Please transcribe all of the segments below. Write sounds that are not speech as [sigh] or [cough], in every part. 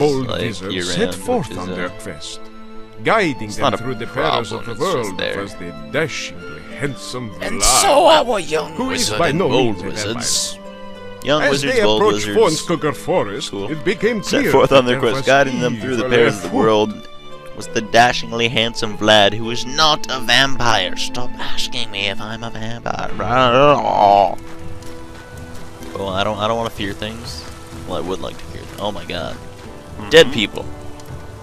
bold like wizards year set forth which is, on their quest, guiding them through the perils of the it's just world there. was the dashingly handsome And Vlad. so our young Who is wizard by and no bold means a wizards. Young As wizards, they bold approached wizards, Fornskugger Forest, Cool. it became set clear forth that on their quest, guiding them through the perils of the world, was the dashingly handsome Vlad, who is not a vampire. Stop asking me if I'm a vampire. Well, I don't. I don't want to fear things. Well, I would like to fear. Them. Oh my God, dead people.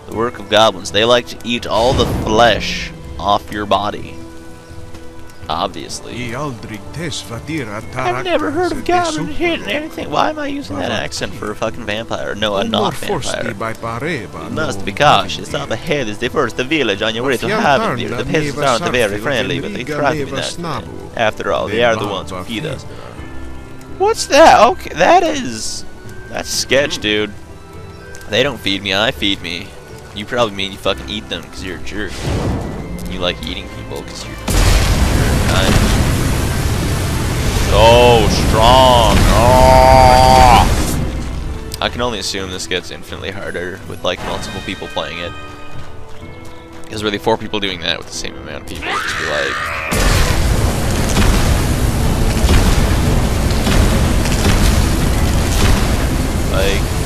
The work of goblins. They like to eat all the flesh off your body. Obviously. I've never heard of goblins hitting anything. Why am I using that accent for a fucking vampire? No, a not vampire. You must be cautious. Up ahead is the first village on your way to Havenville. The peasants aren't very friendly, but they try to be nice. After all, they are the ones who feed us. What's that? Okay, that is... That's sketch, dude. They don't feed me, I feed me. You probably mean you fucking eat them because you're a jerk. You like eating people because you're, you're kind. So strong. Oh! I can only assume this gets infinitely harder with like multiple people playing it. Because really, four people doing that with the same amount of people be like. Like.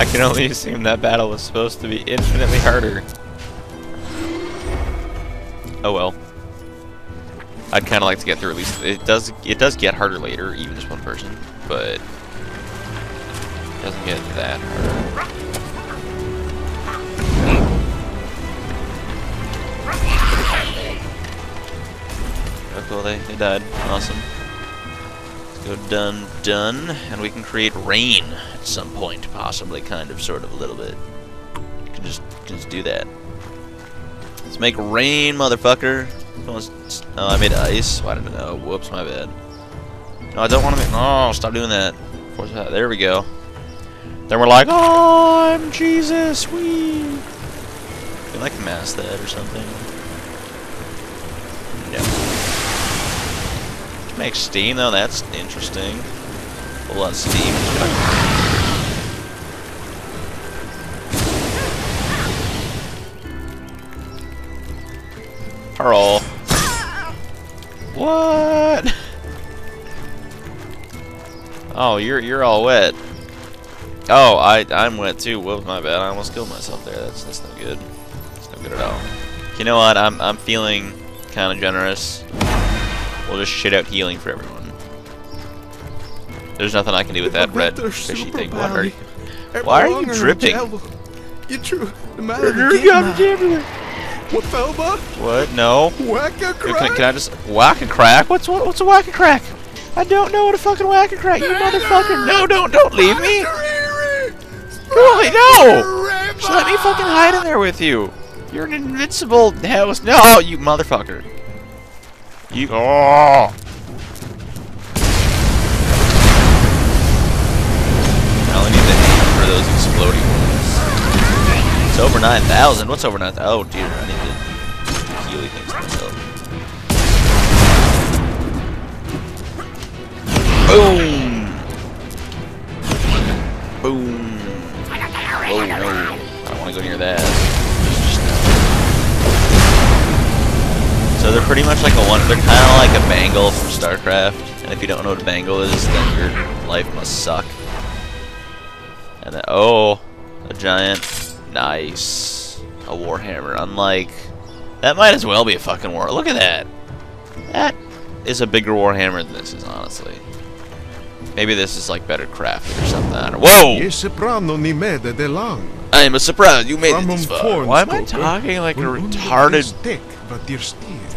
I can only assume that battle was supposed to be infinitely harder. Oh well. I'd kind of like to get through at least. It does. It does get harder later, even just one person, but it doesn't get that. Oh, cool. They they died. Awesome. Go done done, and we can create rain at some point, possibly, kind of, sort of, a little bit. You can just can just do that. Let's make rain, motherfucker. Oh, I made ice. Why didn't I know? Whoops, my bad. No, I don't want to make. No, stop doing that. There we go. Then we're like, oh, I'm Jesus. We. Can I like mask that or something? No. Make steam though. That's interesting. A lot of steam. Pearl. What? Oh, you're you're all wet. Oh, I I'm wet too. Whoops, my bad. I almost killed myself there. That's that's no good. That's no good at all. You know what? I'm I'm feeling kind of generous. We'll just shit out healing for everyone. There's nothing I can do with that red fishy thing. What are you? Why are you dripping? You true. The What fell, bud? What? No. Whack a Can, can I just whack a crack? What's what, what's a whack a crack? I don't know what a fucking whack a crack. You motherfucker! No, don't don't leave me. Really? No. Just let me fucking hide in there with you. You're an invincible house. No, you motherfucker. You. Oh. I only need the aim for those exploding ones. It's over 9,000. What's over 9,000? Oh dear, I need to healy things myself. Boom! Boom! Oh no, I don't want to go near that. So they're pretty much like a one. They're kind of like a baneling from StarCraft. And if you don't know what a baneling is, then your life must suck. And then, oh, a giant. Nice. A Warhammer. Unlike. That might as well be a fucking war. Look at that. That is a bigger Warhammer than this is, honestly. Maybe this is like better crafted or something. I don't Whoa! I am surprised you made it this far. Why am I talking like a retarded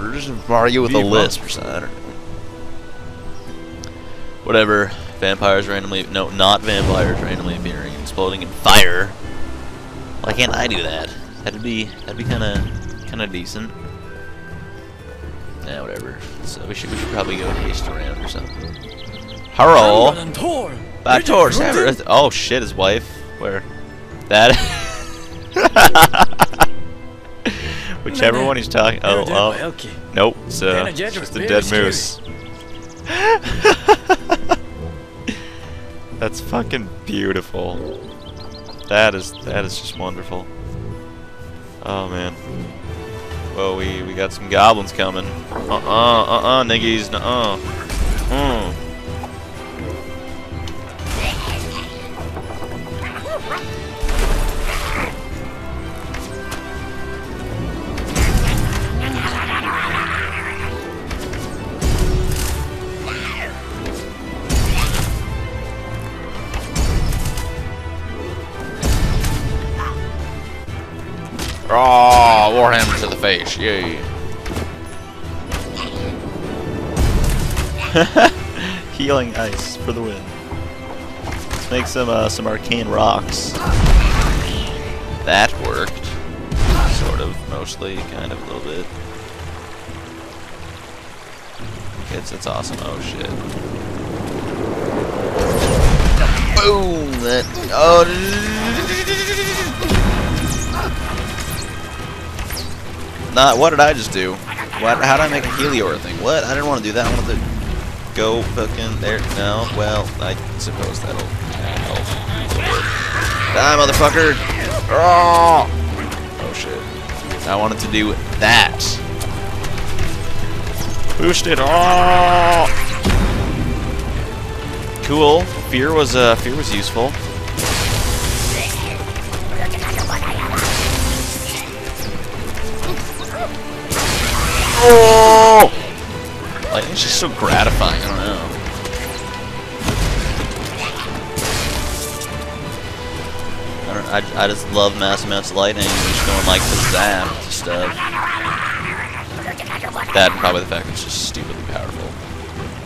version of Mario with a lisp or something? I don't know. Whatever. Vampires randomly. No, not vampires randomly appearing and exploding in fire. Why can't I do that? That'd be that'd be kind of kind of decent. Yeah, whatever. So we should we should probably go haste around or something. Hello. By Tor, Oh shit, his wife. Where? That. [laughs] Whichever one he's talking. Oh, oh. Nope. It's, uh, it's just a dead moose. [laughs] That's fucking beautiful. That is that is just wonderful. Oh man. Well, we we got some goblins coming. Uh uh uh uh niggies, uh uh. Face, yay. [laughs] Healing ice for the win. Let's make some uh, some arcane rocks. That worked. Sort of, mostly, kind of, a little bit. It's, it's awesome. Oh shit. Boom! That. Oh. Not, what did I just do? What, how did I make a Helior thing? What? I didn't want to do that. I wanted to go fucking there. No, well, I suppose that'll help Die, motherfucker! Oh! oh shit. I wanted to do that. Boost it! Oh! Cool. Fear was uh, fear was useful. Like, it's just so gratifying, I don't know. I, don't, I, I just love mass amounts of lightning just going like zap to stuff. That and probably the fact it's just stupidly powerful.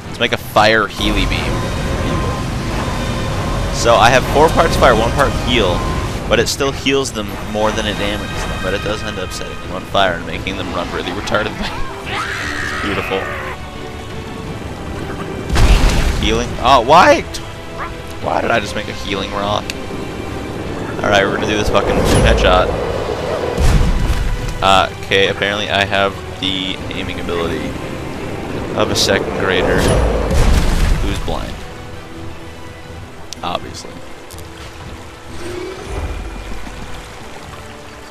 Let's make a fire Healy beam. So I have four parts fire, one part heal, but it still heals them more than it damages them, but it does end up setting them on fire and making them run really retarded. [laughs] Beautiful. Healing? Oh, why? Why did I just make a healing rock? Alright, we're gonna do this fucking headshot. Uh, okay, apparently I have the aiming ability of a second grader who's blind. Obviously.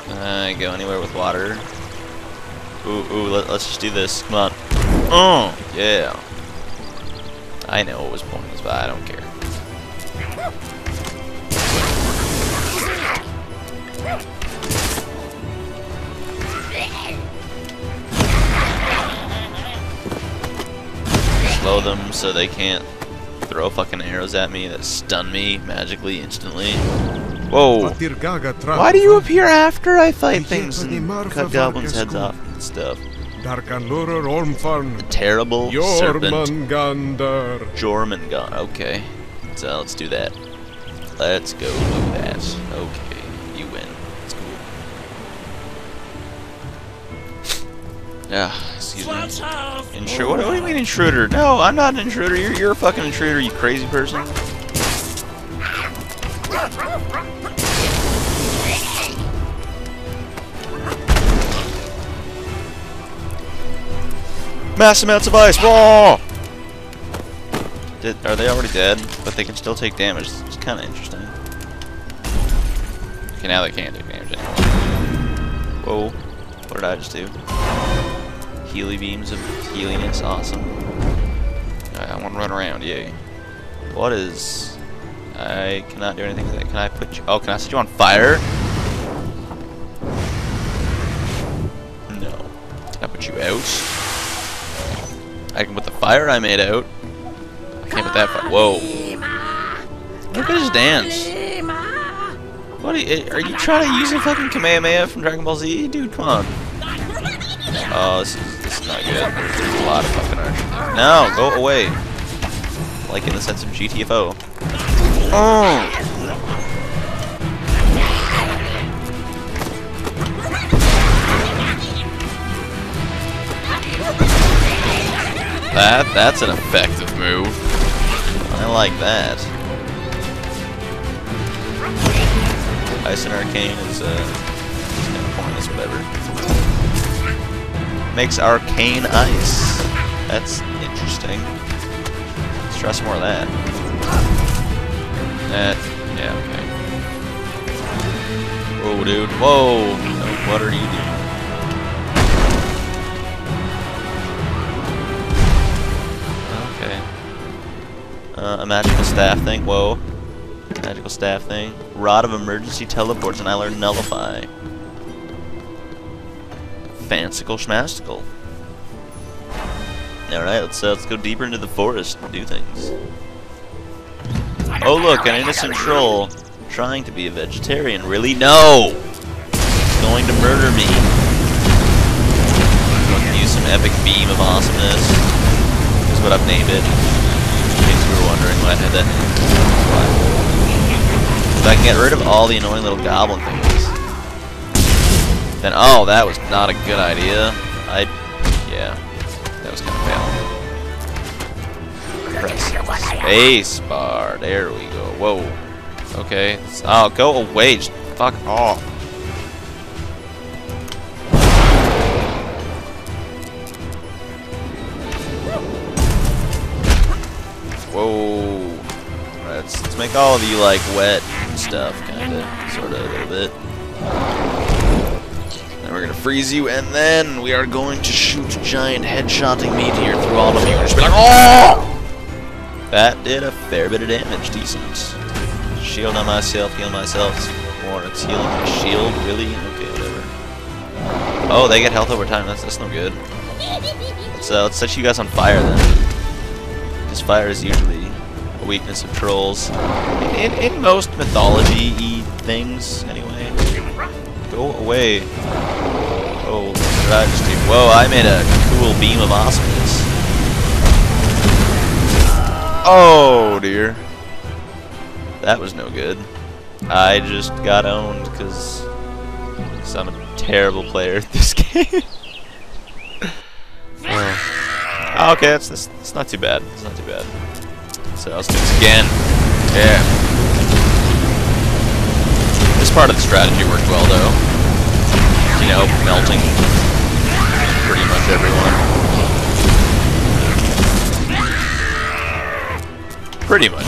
Uh, go anywhere with water. Ooh, ooh, let, us just do this. Come on. Oh, yeah. I know it was pointless, but I don't care. Slow them so they can't throw fucking arrows at me that stun me magically, instantly. Whoa. Why do you appear after I fight things and cut goblins' heads off and stuff? The terrible serpent. Jormungandr. Okay. So let's do that. Let's go do that. Okay. You win. It's cool. Yeah, excuse me. Intruder? What, what do you mean intruder? No, I'm not an intruder. You're, you're a fucking intruder, you crazy person. Mass amounts of ice! Raw! Did, are they already dead? But they can still take damage. It's kind of interesting. Okay, now they can't take damage anymore. Whoa. What did I just do? Healy beams of healiness. Awesome. Right, I want to run around. Yay. What is... I cannot do anything with that. Can I put you... Oh, can I set you on fire? No. Can I put you out? I can put the fire I made out. I can't put that fire. Whoa. Look at his dance. What are you, eh, are you trying to use a fucking Kamehameha from Dragon Ball Z? Dude, come on. Oh, this is, this is not good. There's a lot of fucking archery. No, go away. Like in the sense of GTFO. Oh! That, that's an effective move. I like that. Ice and Arcane is, uh, kind of pointless, whatever. Makes Arcane Ice. That's interesting. Let's try some more of that. That, yeah, okay. Whoa, dude. Whoa! What are you doing? Uh, a magical staff thing. Whoa. Magical staff thing. Rod of emergency teleports, and I learn nullify. Fanciful schmastical. Alright, let's, uh, let's go deeper into the forest and do things. Oh look, an innocent troll trying to be a vegetarian. Really? No! He's going to murder me. I'm going to use some epic beam of awesomeness. Is what I've named it. Why I had that. If I can get rid of all the annoying little goblin things, then oh, that was not a good idea. I, yeah, that was kind of. Press space bar. There we go. Whoa. Okay. Oh, go away. Just fuck off. Whoa. Let's, let's make all of you like wet and stuff, kinda, sorta, a little bit. Then we're gonna freeze you, and then we are going to shoot giant headshotting meteor through all of you. Just be like, oh! That did a fair bit of damage, decent. Shield on myself, heal myself. More, it's healing my shield, really? Okay, whatever. Oh, they get health over time. That's that's no good. Let's uh, let's set you guys on fire then. Because fire is usually weakness of trolls. In, in, in most mythology things, anyway. Go away. Oh, did I just do? Whoa, I made a cool beam of awesomeness. Oh, dear. That was no good. I just got owned because I'm a terrible player at this [laughs] game. oh. okay, that's, that's, that's not too bad. It's not too bad. So let's do this again. Yeah. This part of the strategy worked well, though you know, melting pretty much everyone. Pretty much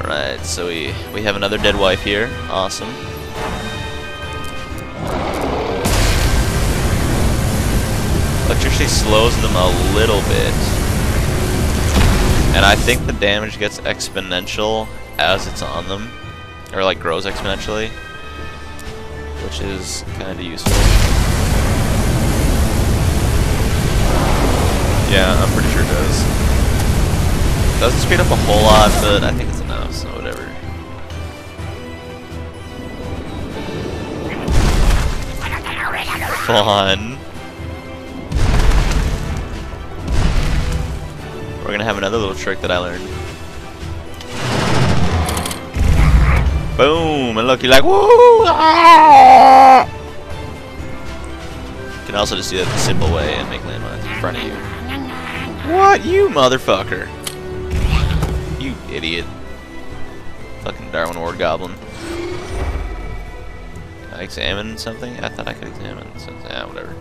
Alright, so we, we have another dead wife here. Awesome. Electricity slows them a little bit. And I think the damage gets exponential as it's on them, or like grows exponentially, which is kind of useful. Yeah, I'm pretty sure it does. Doesn't speed up a whole lot, but I think it's enough, so whatever. Fun. We're gonna have another little trick that I learned. Boom! And look, you're like, woo! Ah! You can also just do that the simple way and make landmines in front of you. What? You motherfucker. You idiot. Fucking Darwin Award Goblin. Can I examine something? I thought I could examine something. Yeah, whatever.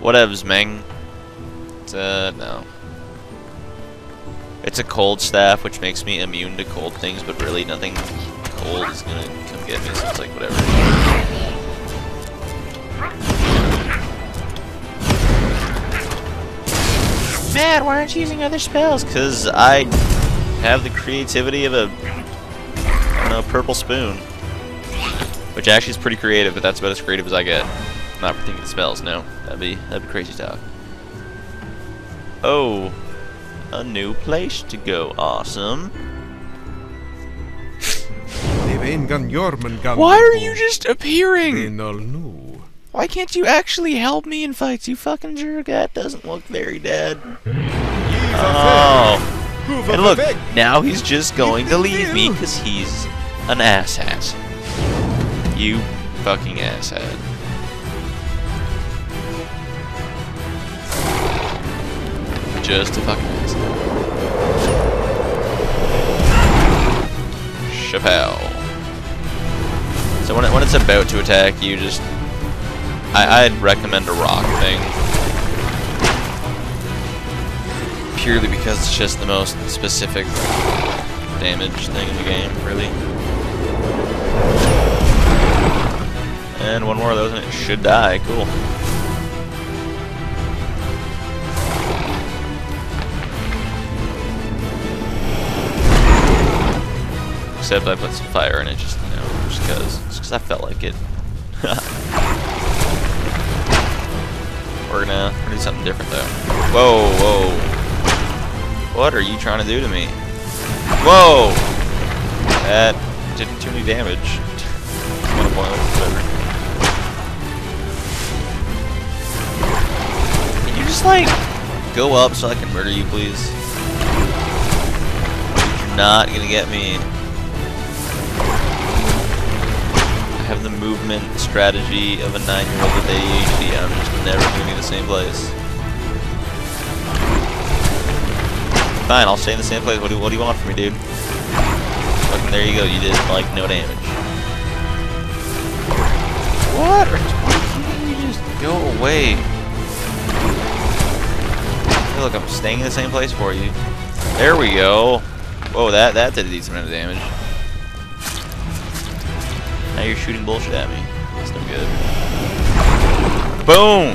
Whatevs, Meng. It's, uh, no. It's a cold staff, which makes me immune to cold things, but really nothing cold is gonna come get me, so it's like whatever. Man, why aren't you using other spells? Because I have the creativity of a, know, purple spoon. Which actually is pretty creative, but that's about as creative as I get. Not for thinking spells, no. That'd be, that'd be crazy talk. Oh, a new place to go. Awesome. Why are you just appearing? Why can't you actually help me in fights, you fucking jerk? That doesn't look very dead. Oh. oh. And look, now he's just going to leave me because he's an asshat. You fucking asshat. Just a fucking Chappelle. So when, it, when it's about to attack, you just... I, I'd recommend a rock thing. purely because it's just the most specific damage thing in the game, really. And one more of those and it should die. Cool. Except I put some fire in it just, you know, just because. Just because I felt like it. [laughs] We're gonna, we're gonna do something different though. Whoa, whoa. What are you trying to do to me? Whoa! That didn't do any damage. [laughs] Can you just like go up so I can murder you, please? You're not gonna get me. Movement strategy of a nine-year-old with ADHD. I'm just never moving the same place. Fine, I'll stay in the same place. What do, what do you want from me, dude? Fucking there you go. You did, like, no damage. What? Can't you just go away? Hey, look, I'm staying in the same place for you. There we go. Whoa, that, that did a decent amount of damage. Now you're shooting bullshit at me. That's no good. Boom!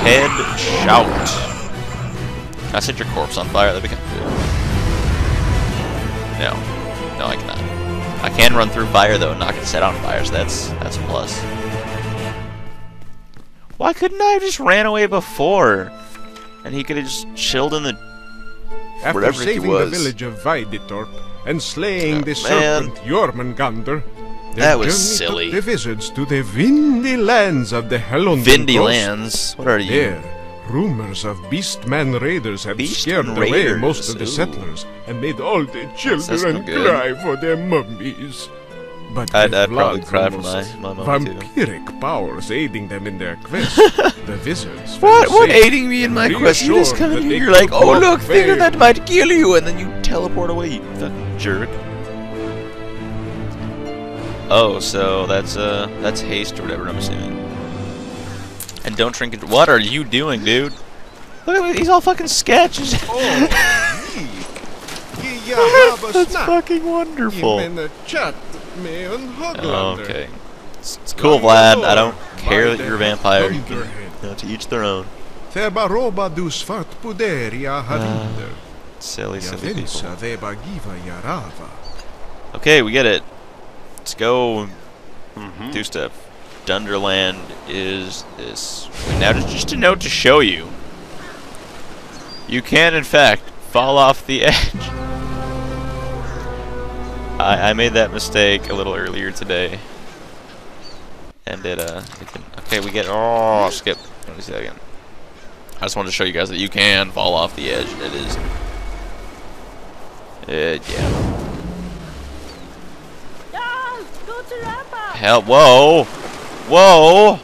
Head shout. Can I set your corpse on fire? That'd be kind of cool. No. No, I cannot. I can run through fire, though, and not get set on fire, so that's, that's a plus. Why couldn't I have just ran away before? And he could have just chilled in the... After saving the village of Veiditorp and slaying oh, the man. serpent Jormungandr, that was silly. the wizards to the windy lands of the Hellunden Windy lands? What are you? There, Rumors of Beastman raiders had Beast scared away most of the settlers and made all the children cry for their mummies. But I'd, I'd probably cry for my, my vampiric too. powers aiding them in their [laughs] quest. the wizards. What? What aiding me in my quest? You just come in here, you're like, oh look, figure that might kill you, and then you teleport away, you fucking jerk. Oh, so that's uh, that's haste or whatever. I'm assuming. And don't drink it. What are you doing, dude? Look at me. He's all fucking sketches. Oh, [laughs] [laughs] That's fucking wonderful. okay. It's, it's cool, Vlad. I don't care that you're a vampire. You, know, to each their own. Silly, silly people. Okay, we get it. Let's go mm -hmm. do stuff. Dunderland is this. Now, just a note to show you. You can, in fact, fall off the [laughs] edge. I, I made that mistake a little earlier today. And it, uh, it can, okay, we get, oh, skip. Let me see that again. I just wanted to show you guys that you can fall off the edge. It is, it, yeah. Help, whoa! Whoa!